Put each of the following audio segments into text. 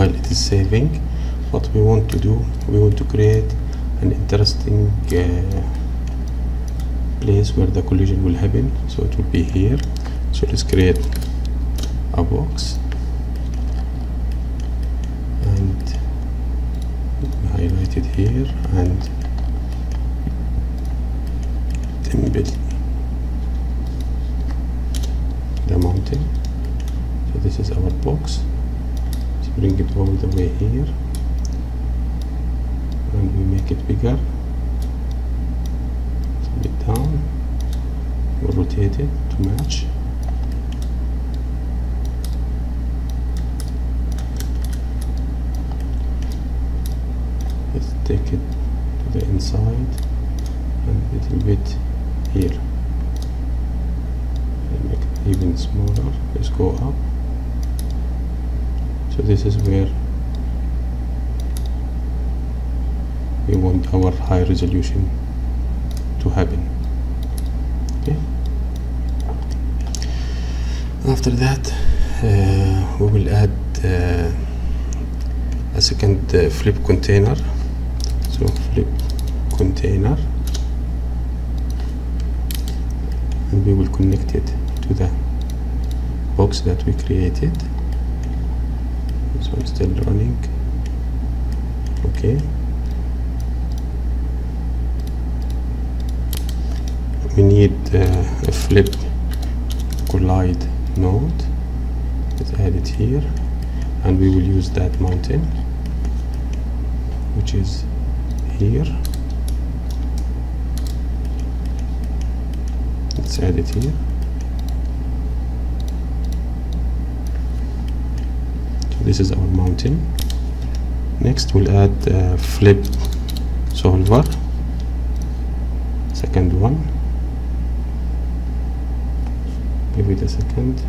while it is saving. What we want to do we want to create an interesting uh, place where the collision will happen. So it will be here. So let's create a box. And highlight it here and embed the mountain. So this is our box bring it all the way here. And we make it bigger. A bit down. We rotate it to match. Let's take it to the inside and a little bit here. And make it even smaller. Let's go up so this is where we want our high resolution to happen. Okay? After that uh, we will add uh, a second uh, flip container. So flip container. And we will connect it to the box that we created this one still running. Okay. We need uh, a flip collide node. Let's add it here. And we will use that mountain which is here. Let's add it here this is our mountain. Next we'll add uh, flip solver second one. Give it a second.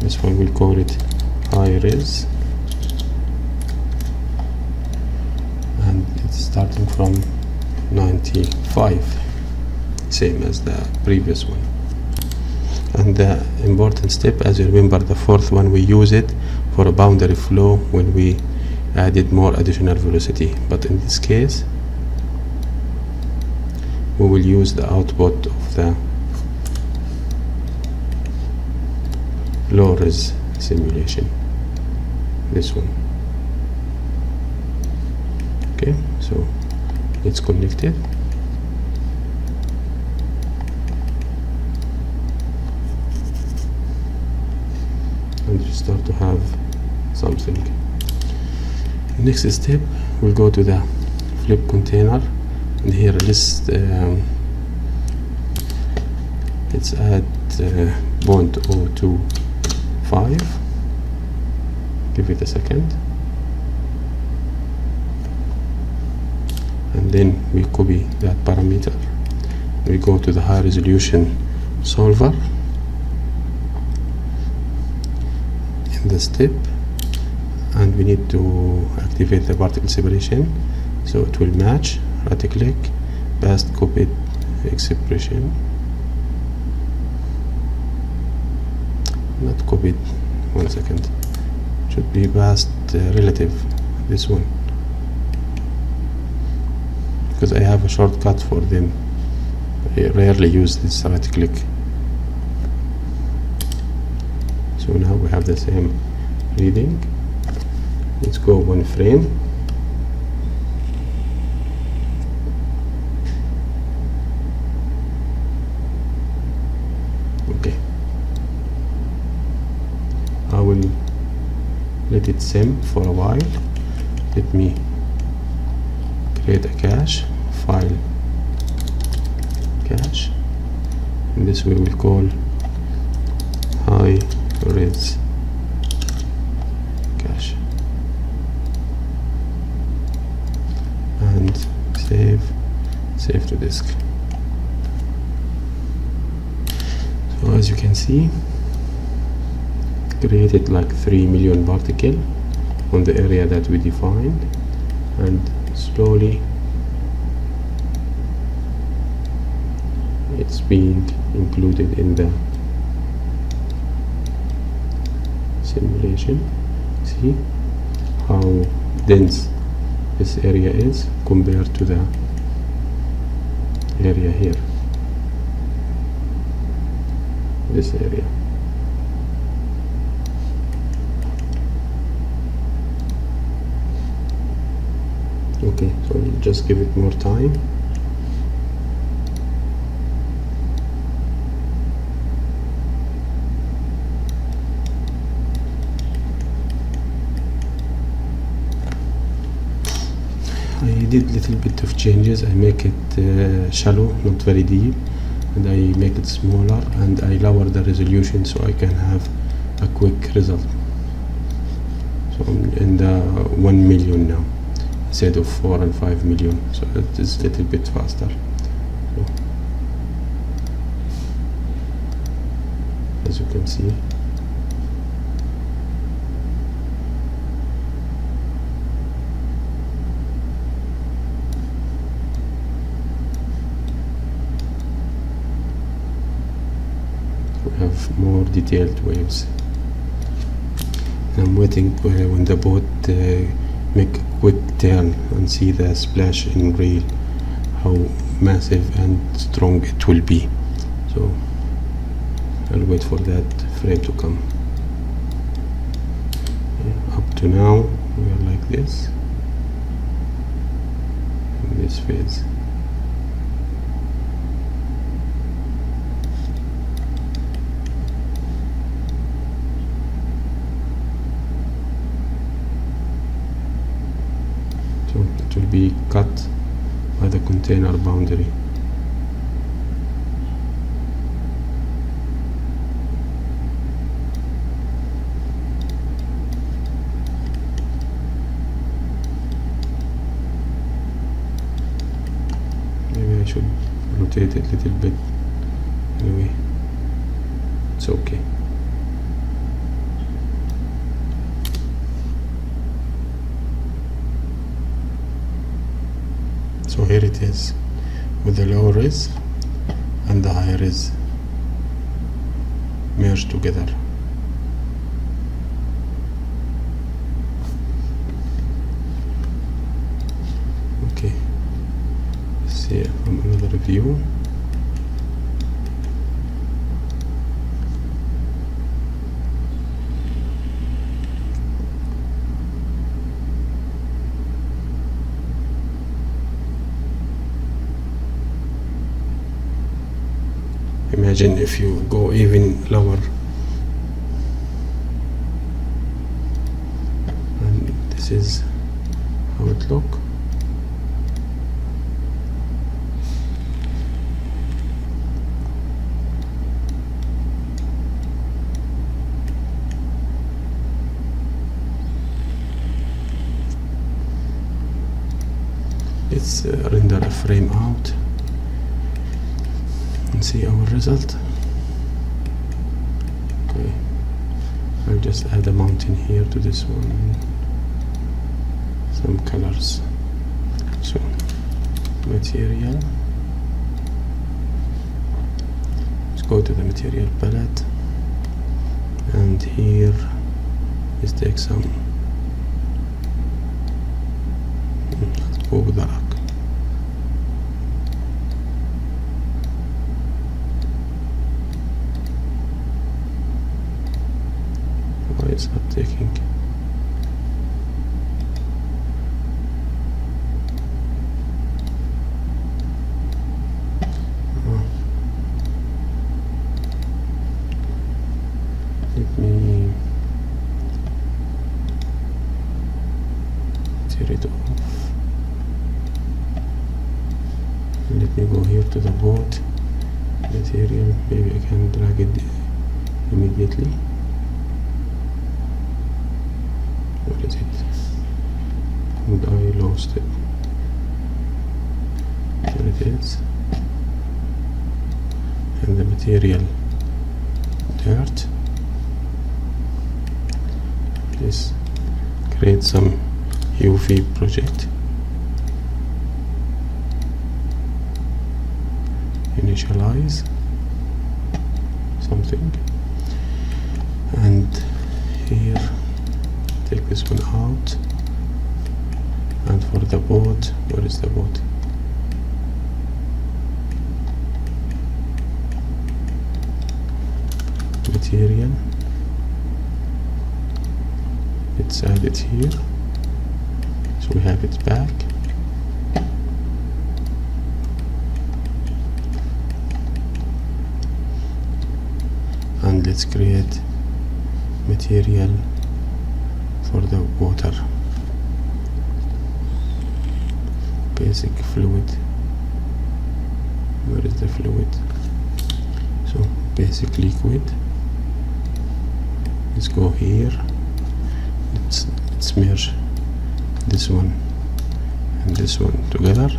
This one we'll call it high res. And it's starting from 95 same as the previous one. And the important step as you remember the fourth one we use it for a boundary flow when we added more additional velocity. But in this case we will use the output of the low res simulation this one. Okay so it's connected. And you start to have something. Next step we'll go to the flip container. And here let's um, let's add uh, bond 025 give it a second. And then we copy that parameter. We go to the high resolution solver. In the step and we need to activate the particle separation. So it will match right click past copied expression. Not copied one second. Should be past uh, relative this one. Because I have a shortcut for them. I rarely use this right click. So now we have the same reading let's go one frame. Okay. I will let it sim for a while. Let me create a cache file cache. And this we will call high res cache and save save to disk. So as you can see created like 3 million particle on the area that we defined and slowly it's being included in the simulation. See how dense this area is compared to the area here. This area. Okay so just give it more time did little bit of changes. I make it uh, shallow not very deep and I make it smaller and I lower the resolution so I can have a quick result. So I'm in the 1 million now instead of 4 and 5 million so it is a little bit faster. So, as you can see we have more detailed waves. I'm waiting uh, when the boat uh, make a quick turn and see the splash in real how massive and strong it will be. So I'll wait for that frame to come. Yeah, up to now we are like this. In this phase it will be cut by the container boundary maybe I should rotate it a little bit so here it is with the low res and the high res merged together. Okay. See from another view imagine if you go even lower. And this is how it look. Let's uh, render the frame out and see our result. Okay. I'll just add a mountain here to this one. Some colors. So material. Let's go to the material palette. And here hmm, let's take some let's go with the it's not taking Oh. let me tear it off let me go here to the boat material maybe I can drag it immediately where is it and I lost it there it is and the material. Dirt. Please create some UV project. Initialize something. And here take this one out. And for the boat where is the boat material let's add it here. So we have it back. And let's create material for the water. Basic fluid. Where is the fluid? So basic liquid let's go here. Let's, let's merge this one and this one together.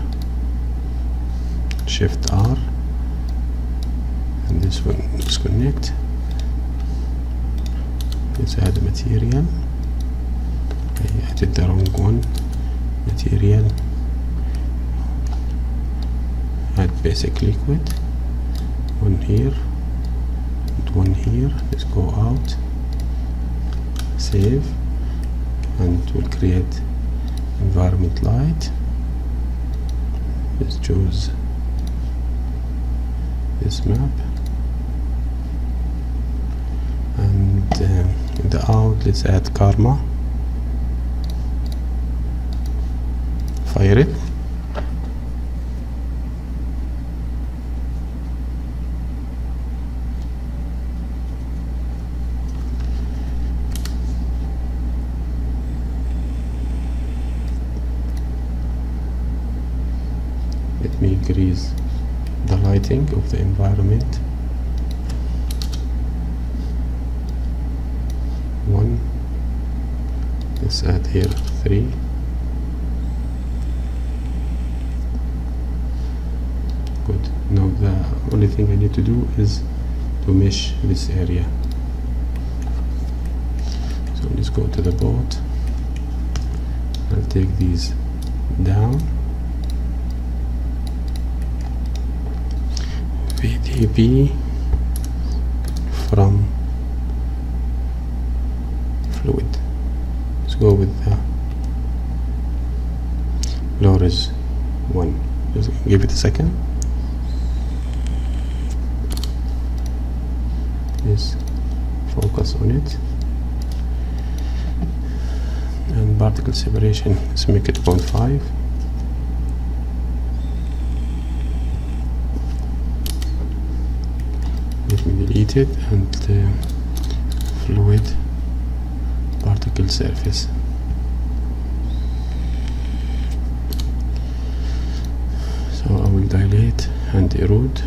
Shift R and this one disconnect. Let's add material. I added the wrong one. Material. Add basic liquid. One here one here. Let's go out save and we'll create environment light. Let's choose this map. And uh, in the out let's add karma. Fire it let me increase the lighting of the environment. One. Let's add here three. Good. Now the only thing I need to do is to mesh this area. So let's go to the boat I'll take these down VDB from fluid. Let's go with the low res one. Just give it a second. Please focus on it. And particle separation let's make it 0.5 it and uh, fluid particle surface. So I will dilate and erode.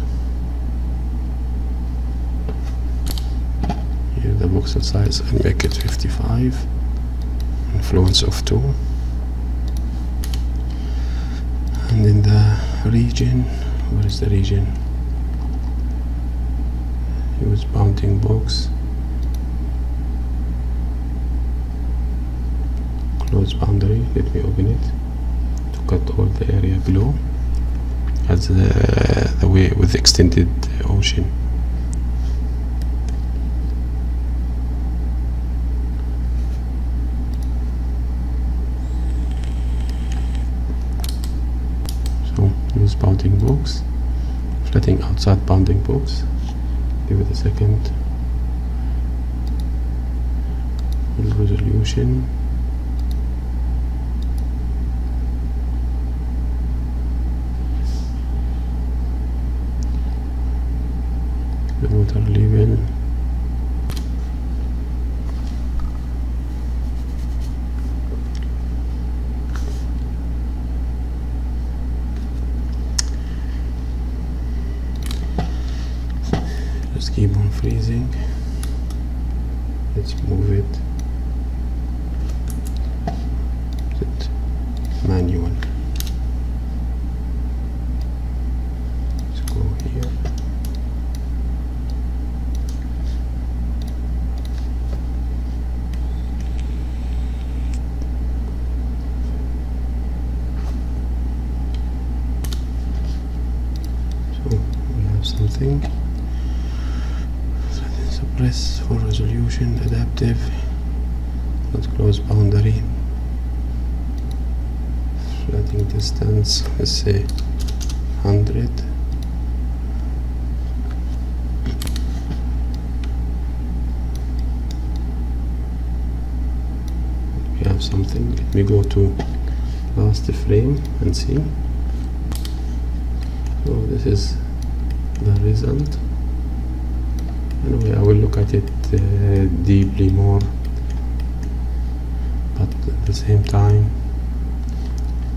Here the voxel size and make it 55 influence of 2 and in the region where is the region use bounding box close boundary let me open it to cut all the area below. As the, the way with extended ocean. So use bounding box flattening outside bounding box give it a second resolution water level let's move it. Set manual? Let's go here. So we have something suppress for resolution adaptive not close boundary. Flooding distance let's say 100 we have something. Let me go to last frame and see. So this is the result anyway I will look at it uh, deeply more. But at the same time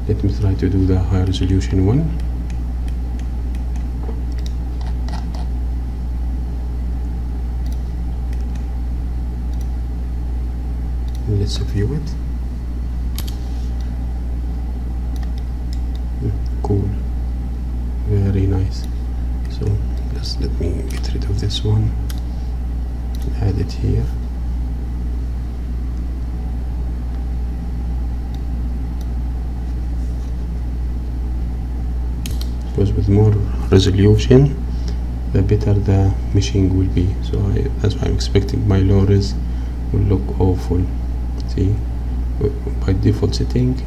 let me try to do the high resolution one. Let's view it. Hmm, cool. Very nice. So just let me get rid of this one add it here. Because with more resolution the better the meshing will be. So I, that's why I'm expecting my low res will look awful. See? By default setting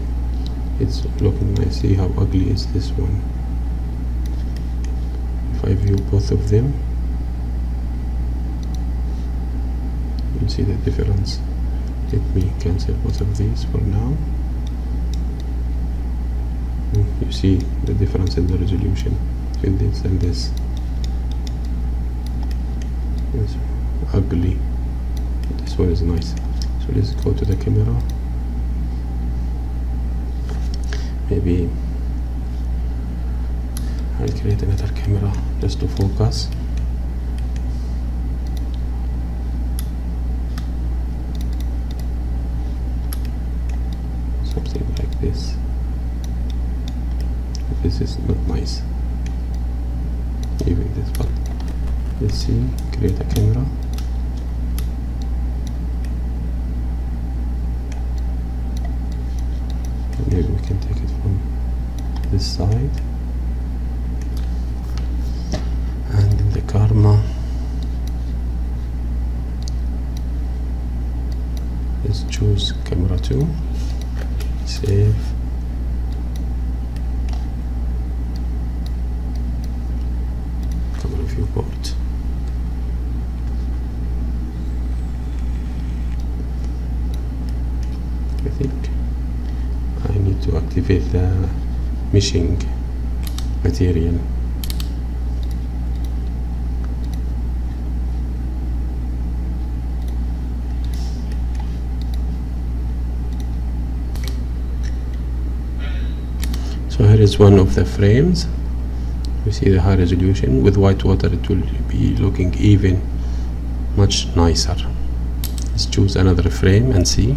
it's looking nice see how ugly is this one. If I view both of them see the difference let me cancel both of these for now. You see the difference in the resolution between this and this. It's ugly. This one is nice. So let's go to the camera. Maybe I'll create another camera just to focus something like this this is not nice. Even this but let's see. Create a camera maybe we can take it from this side and in the karma let's choose camera 2 save camera viewport I need to activate the meshing material. So here is one of the frames. You see the high resolution. With white water it will be looking even much nicer. Let's choose another frame and see